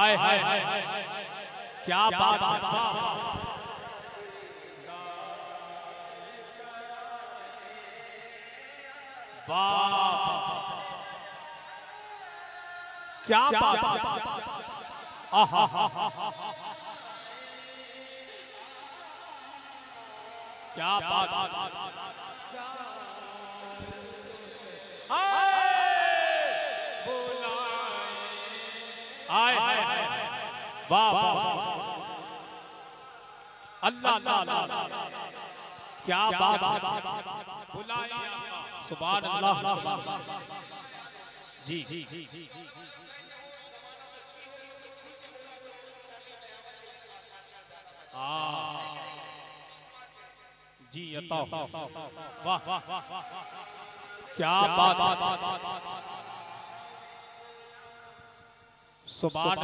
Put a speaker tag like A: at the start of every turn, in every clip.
A: आय हाय क्या बात है? क्या बात है? आहा क्या बात वाह वाह अल्लाह अल्लाह क्या बात है। सुभान अल्लाह जी जी जी जी। जी वाह वाह क्या बात। सुबान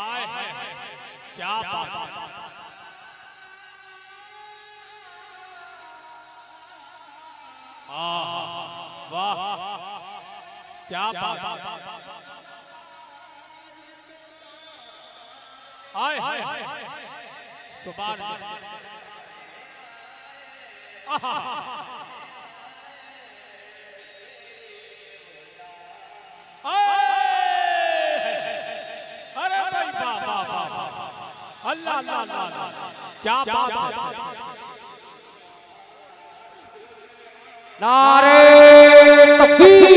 A: आए क्या बात। वाह। क्या बात। हाय हाय सुबह अरे भाई अल्लाह अल्लाह क्या बात
B: नारे तकबीर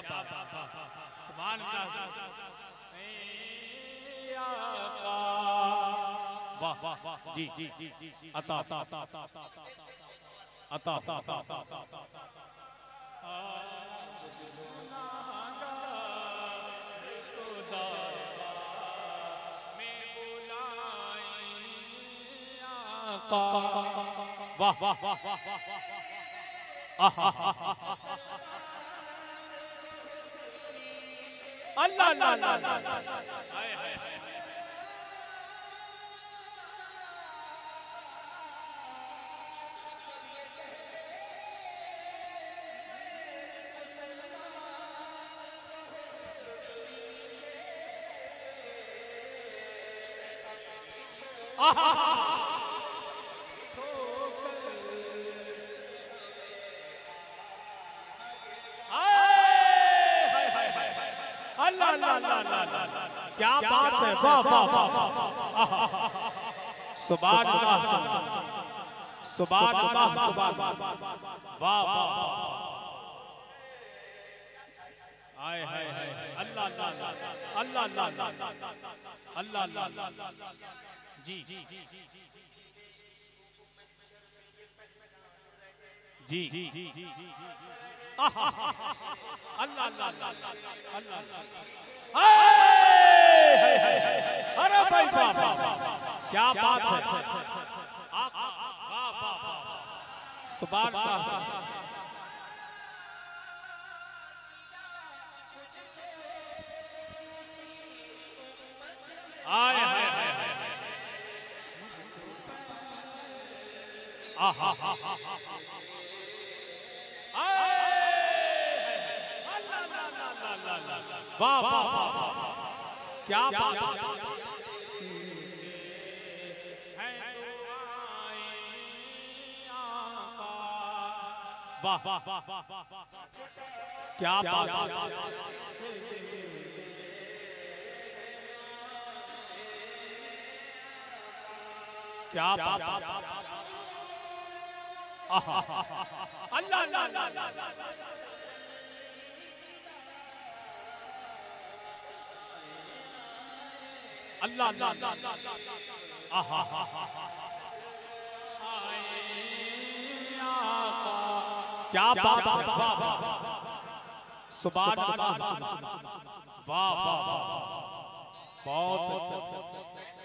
A: क्या बात समान वाह वाह जी जी जी अता अता अता अता अता वाह वाह वाह वाह वाह अल्लाह अल्लाह अल्लाह ha ha ha अल्लाह अल्लाह अल्लाह क्या बात है? वाह वाह वाह अल्लाह। सुभान अल्लाह सुभान वाह वाह आय हाय हाय अल्लाह अल्लाह अल्लाह अल्लाह अल्लाह अल्लाह अल्लाह जी जी जी जी जी जी जी। अरे भाई क्या बात है सुबह आए हाय हाय हाय आहा हा हा हा हा वाह वाह क्या बात? वाह क्या बात? क्या अल्लाह। अल्लाह अल्लाह अल्लाह अल्लाह आहा क्या बात है सुभान अल्लाह वाह वाह बहुत अच्छा